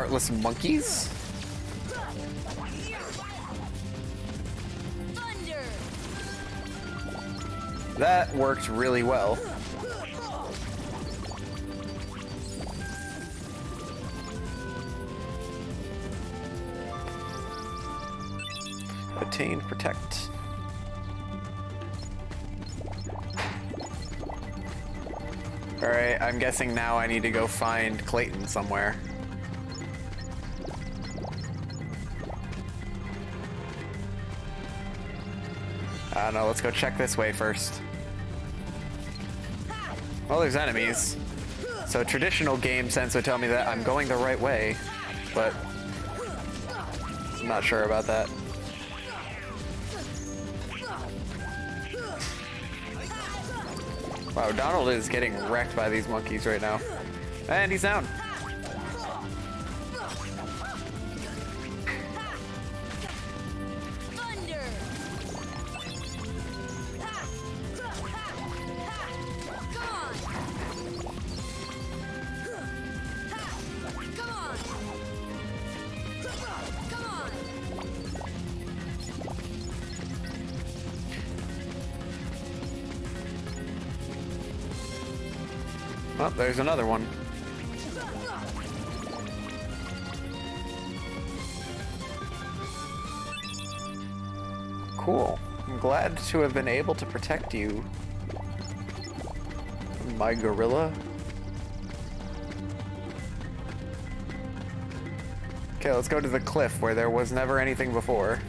heartless monkeys? That worked really well. Attain protect. Alright, I'm guessing now I need to go find Clayton somewhere. Uh, don't know, let's go check this way first. Well, there's enemies. So traditional game sense would tell me that I'm going the right way, but I'm not sure about that. Wow, Donald is getting wrecked by these monkeys right now. And he's down. Oh, there's another one. Cool. I'm glad to have been able to protect you, my gorilla. Okay, let's go to the cliff where there was never anything before.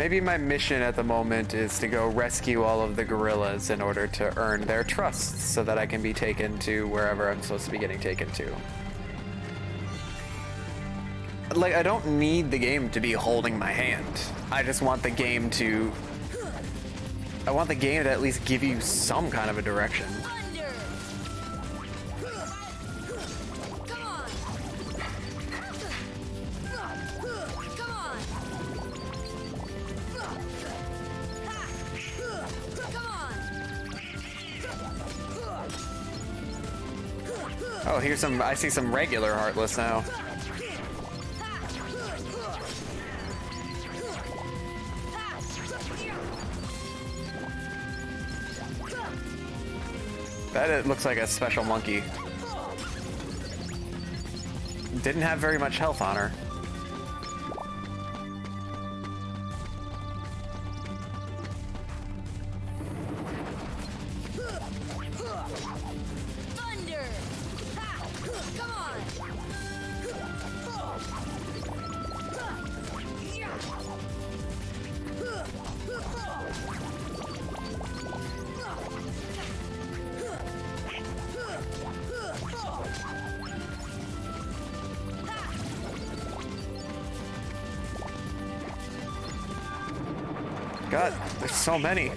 Maybe my mission at the moment is to go rescue all of the gorillas in order to earn their trust so that I can be taken to wherever I'm supposed to be getting taken to. Like, I don't need the game to be holding my hand. I just want the game to. I want the game to at least give you some kind of a direction. Oh, here's some. I see some regular Heartless now. That looks like a special monkey. Didn't have very much health on her. God, there's so many.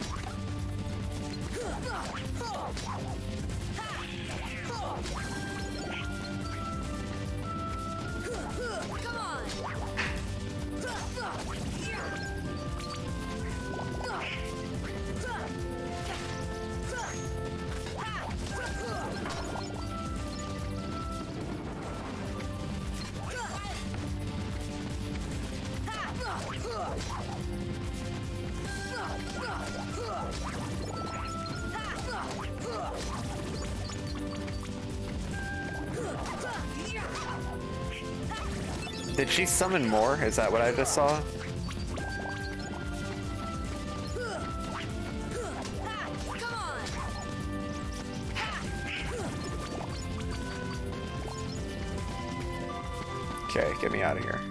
Did she summon more? Is that what I just saw? Okay, get me out of here.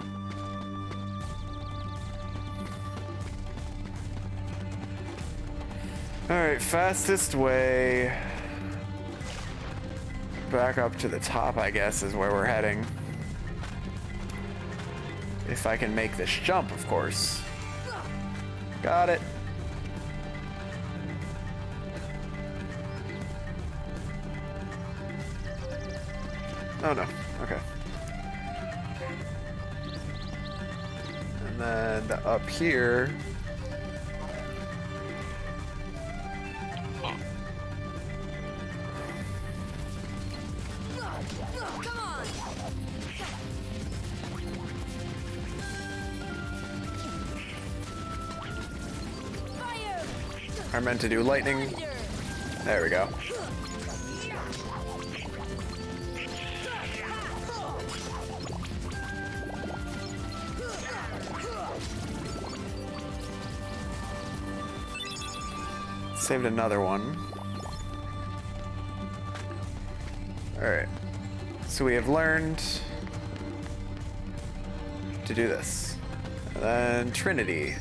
Alright, fastest way back up to the top, I guess, is where we're heading. If I can make this jump, of course. Got it. Oh no, okay. And then up here. Meant to do lightning. There we go. Saved another one. Alright. So we have learned to do this. And then Trinity.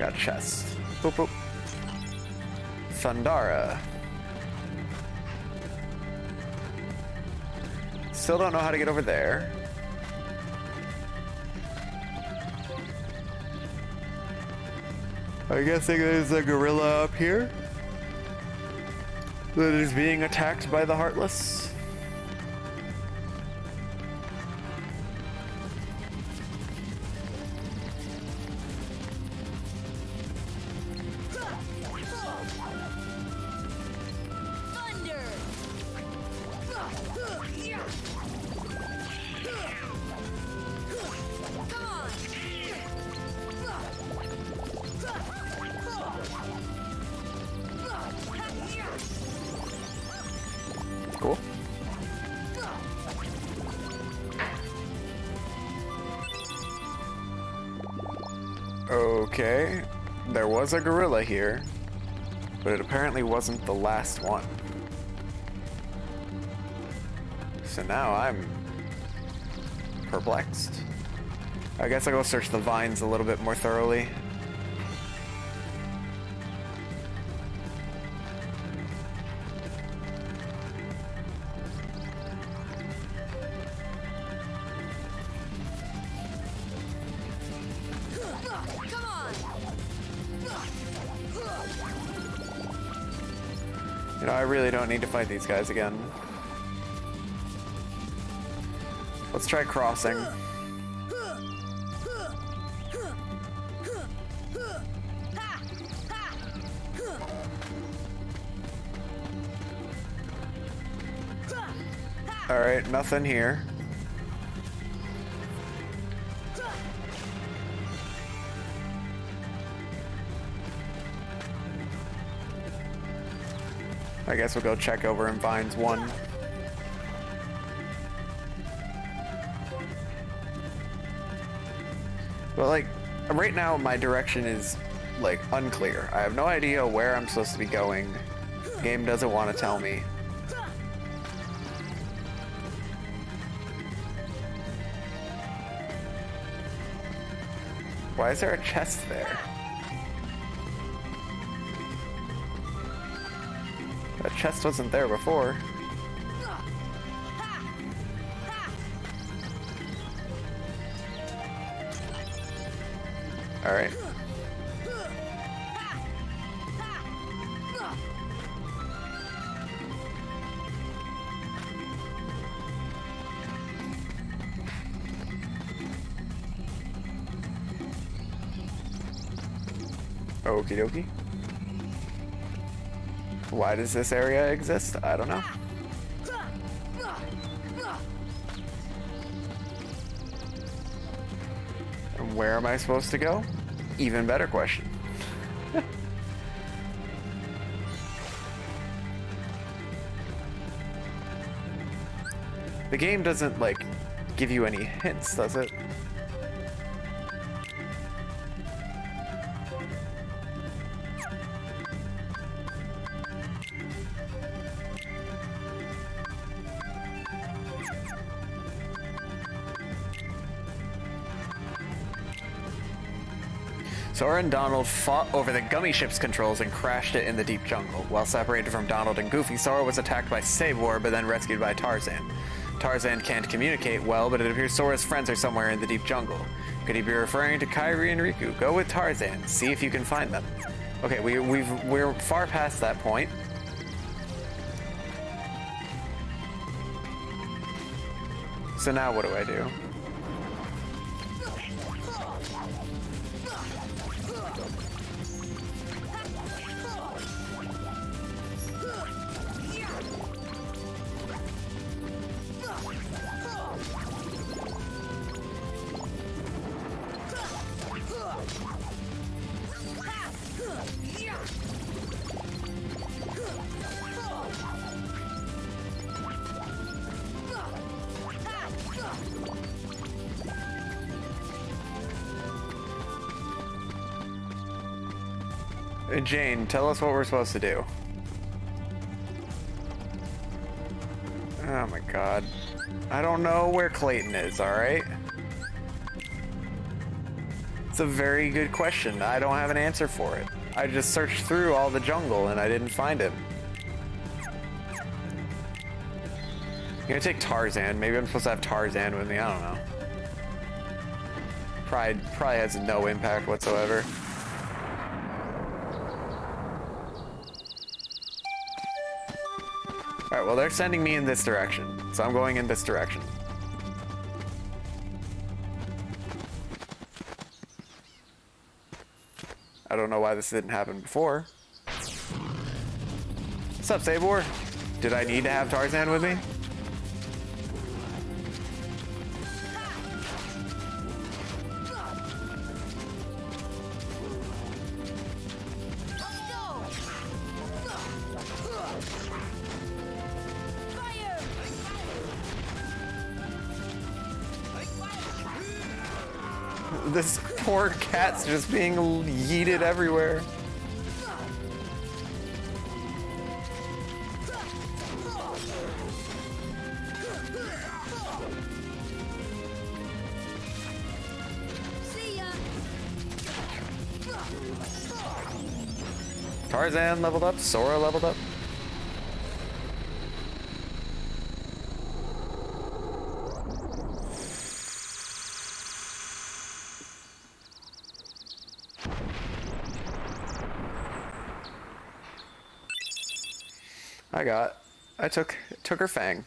Got a chest. Boop boop. Thundara. Still don't know how to get over there. I guess there's a gorilla up here that is being attacked by the Heartless. Okay. There was a gorilla here, but it apparently wasn't the last one. So now I'm perplexed. I guess I'll go search the vines a little bit more thoroughly. Really don't need to fight these guys again. Let's try crossing. Alright, nothing here. I guess we'll go check over and find 1. But like, right now my direction is like unclear. I have no idea where I'm supposed to be going. The game doesn't want to tell me. Why is there a chest there? Chest wasn't there before. Alright. Okie dokie. Why does this area exist? I don't know. And where am I supposed to go? Even better question. the game doesn't, like, give you any hints, does it? Sora and Donald fought over the gummy ship's controls and crashed it in the deep jungle. While separated from Donald and Goofy, Sora was attacked by Sabor, but then rescued by Tarzan. Tarzan can't communicate well, but it appears Sora's friends are somewhere in the deep jungle. Could he be referring to Kairi and Riku? Go with Tarzan. See if you can find them. Okay, we, we've, we're far past that point. So now what do I do? Jane, tell us what we're supposed to do. Oh my god. I don't know where Clayton is, alright? It's a very good question. I don't have an answer for it. I just searched through all the jungle and I didn't find him. I'm gonna take Tarzan. Maybe I'm supposed to have Tarzan with me. I don't know. Pride probably has no impact whatsoever. Well they're sending me in this direction, so I'm going in this direction. I don't know why this didn't happen before. What's up, Sabor? Did I need to have Tarzan with me? Poor cat's just being yeeted everywhere. Tarzan leveled up, Sora leveled up. I got. I took took her fang.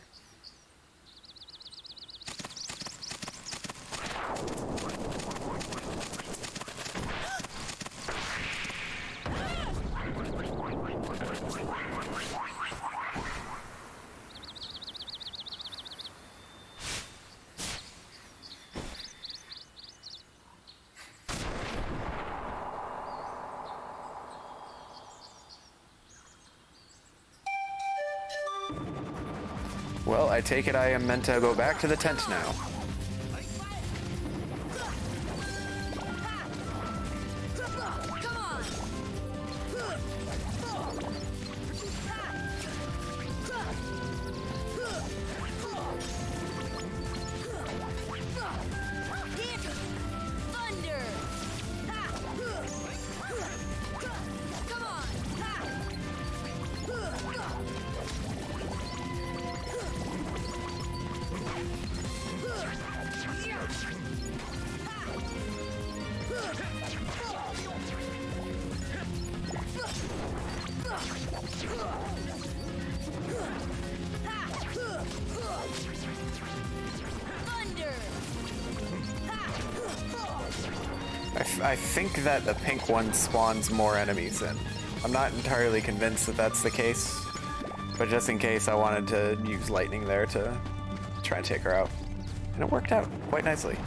Well, I take it I am meant to go back to the tent now. I, think that the pink one spawns more enemies in. I'm not entirely convinced that that's the case, but just in case, I wanted to use lightning there to try and take her out. And it worked out quite nicely.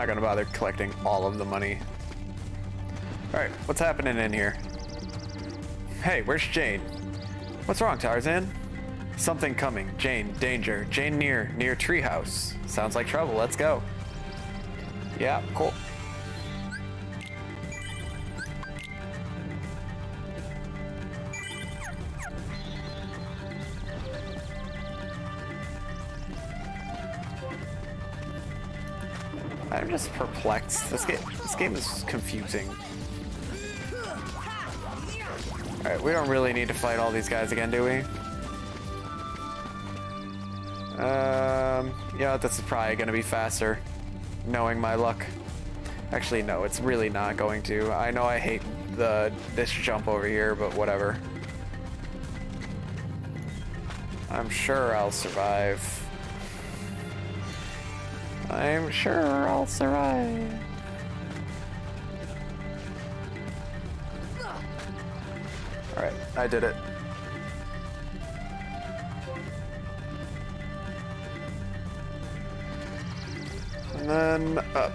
Not gonna bother collecting all of the money. Alright, what's happening in here? Hey, where's Jane? What's wrong, Tarzan? Something coming. Jane, danger. Jane near, near treehouse. Sounds like trouble. Let's go. Yeah, cool. I'm just perplexed. This game, this game is confusing. Alright, we don't really need to fight all these guys again, do we? Um, yeah, this is probably gonna be faster, knowing my luck. Actually, no, it's really not going to. I know I hate the this jump over here, but whatever. I'm sure I'll survive. I'm sure I'll survive. Alright, I did it. And then up.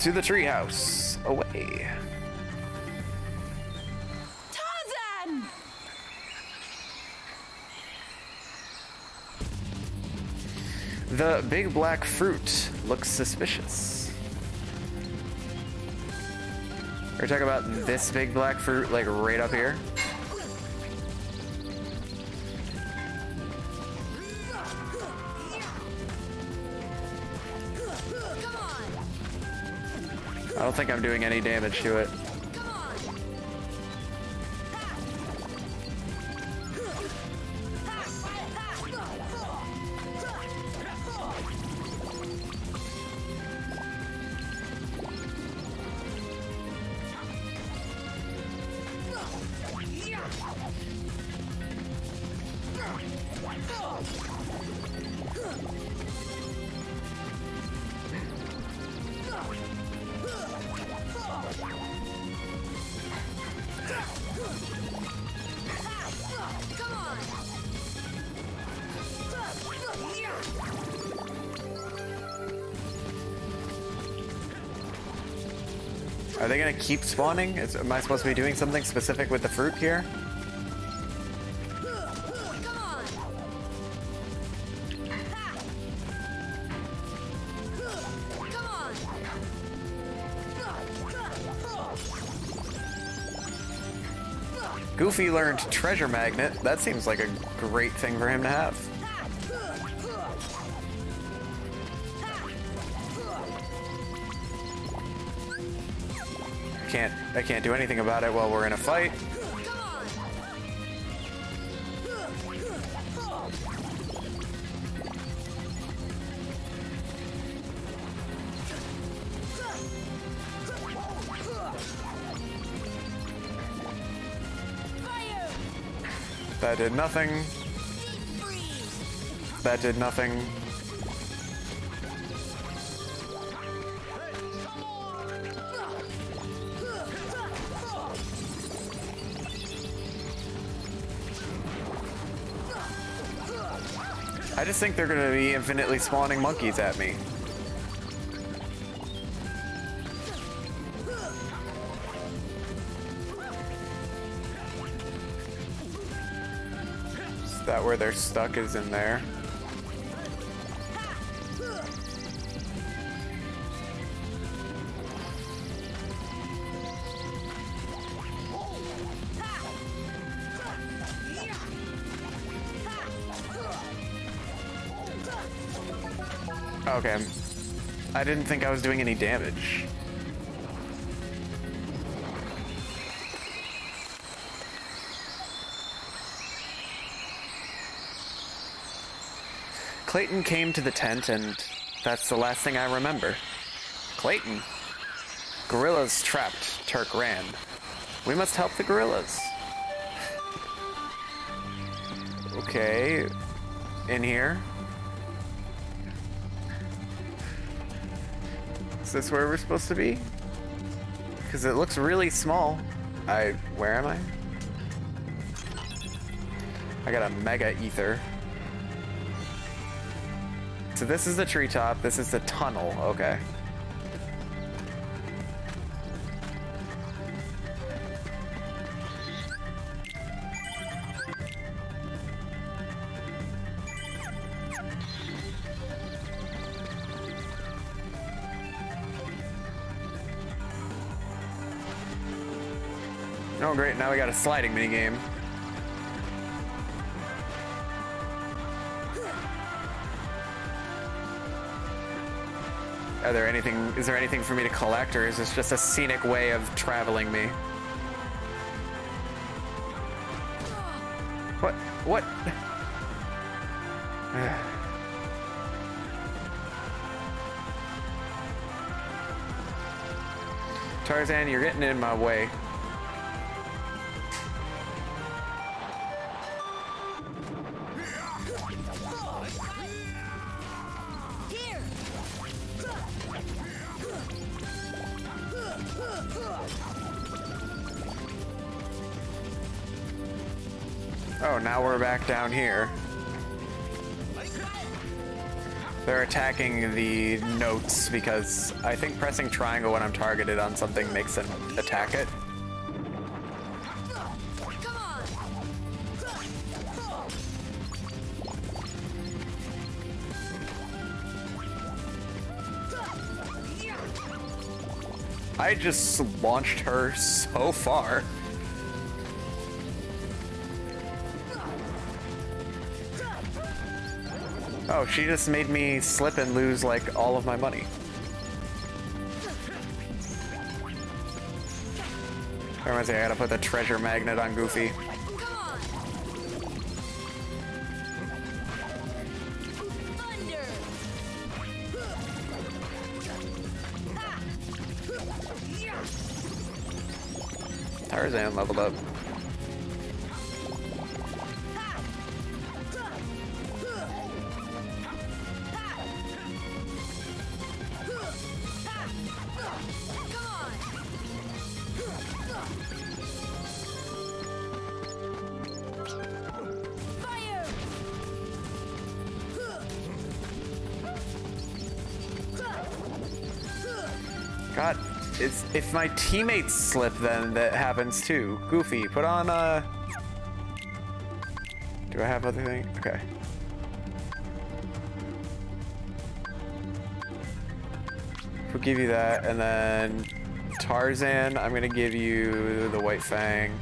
To the treehouse. Away. The big black fruit looks suspicious. Are you talking about this big black fruit, like right up here? I don't think I'm doing any damage to it. They gonna keep spawning? Is, am I supposed to be doing something specific with the fruit here? Goofy learned treasure magnet. That seems like a great thing for him to have. I can't do anything about it while we're in a fight. That did nothing. That did nothing. I just think they're gonna be infinitely spawning monkeys at me. Is that where they're stuck is in there? Okay. I didn't think I was doing any damage. Clayton came to the tent, and that's the last thing I remember. Clayton. Gorillas trapped. Turk ran. We must help the gorillas. Okay. In here. Is this where we're supposed to be? Because it looks really small. I. Where am I? I got a mega ether. So this is the treetop. This is the tunnel. Okay. Now we got a sliding mini game. Are there anything is there anything for me to collect or is this just a scenic way of traveling me? What what Tarzan, you're getting in my way. Back down here. They're attacking the notes because I think pressing triangle when I'm targeted on something makes them attack it. I just launched her so far. Oh, she just made me slip and lose like all of my money. Reminds me, I gotta put the treasure magnet on Goofy. Tarzan leveled up. My teammates slip, then that happens too. Goofy, put on uh Do I have other thing? Okay. We'll give you that, and then Tarzan, I'm gonna give you the White Fang.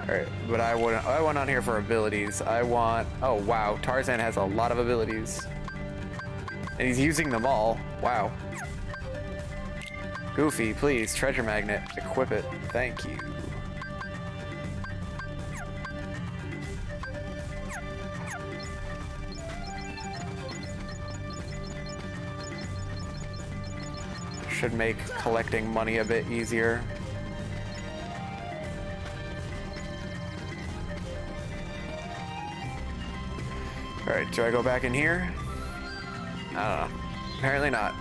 Alright, but I want I went on here for abilities. I want oh wow, Tarzan has a lot of abilities. And he's using them all. Wow. Goofy, please, treasure magnet, equip it. Thank you. Should make collecting money a bit easier. Alright, do I go back in here? I don't know. Apparently not.